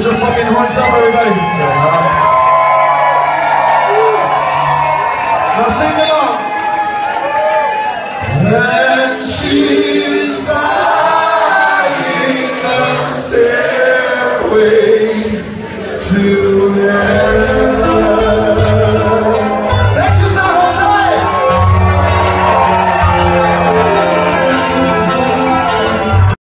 Put your fucking horns up, everybody.